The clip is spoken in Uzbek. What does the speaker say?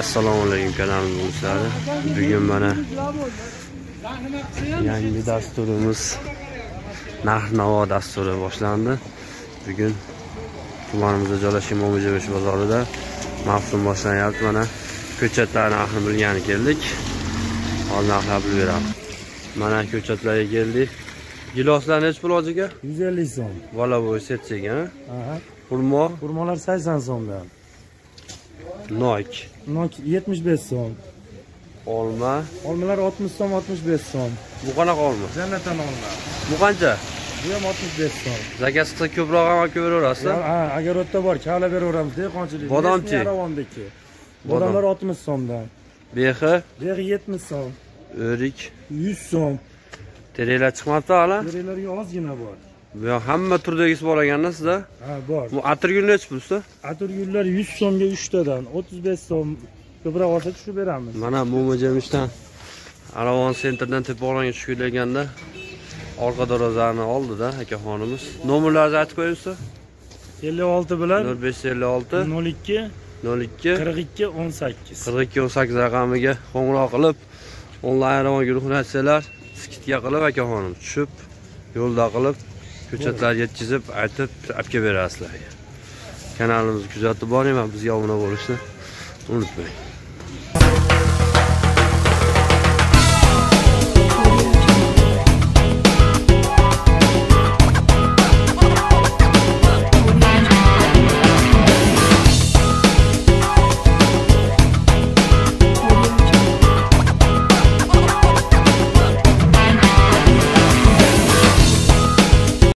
assalomu alaykum kanalimiz do'stlari bugun mana yangi dasturimiz narx navo dasturi boshlandi. Bugun tumanimizda joylashgan mo'mijabesh bozorida mavsum boshlanyapti mana ko'chatlar narxini bilgani keldik. Hozir narxlab beramiz. Mana ko'chatlarga keldik. Giloslar nechi pul aka 150 so'm. bola bo'yi setchega Aha. xurmo Xurmolar 80 so'mdan. Nok Nok 75 so'm. olma Olmalar 60 so'm, 65 so'm. bu qanaqa olma Jannatan olma. bu qancha Bu ham 65 so'm. zakasi qilsa ko'proq ham olib kelaverasizlar Ha, agar o'tda bor, kala beraveramiz, dehqonchilik. Bodomchi? Ravondiki. Bodom. Bodomlar 60 so'mdan. behi Beri 70 so'm. o'rik 100 so'm. teraklar chiqmabdi hali Berelarga ozgina bor. Bu yoq hamma turdagisi bor ekanda sizda Ha, bor. bu atirgul nechi pul usta Atirgullar 100 so'mga 3 tadan, 35 so'm. Ko'proq olsa tushib beramiz. mana mo'majamishdan aravon sentrdan tepaxonga tushib kelganda orqa darvozani oldida akaxonimiz nomerlaringizni aytib qo'ying usta 56 bilan 0556 02 02 42 18. 42 18 raqamiga qo'ng'iroq qilib onlayn aravon guruhini aytsalar skidga qilib akaxonim tushib yo'lda qilib ko'chatlar yetkazib aytib olib kelib berasizlar. Kanalimizni kuzatib boring va bizga obuna bo'lishni unutmang.